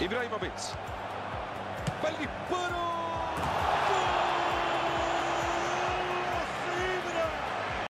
Ibrahimovic. Bel Poro!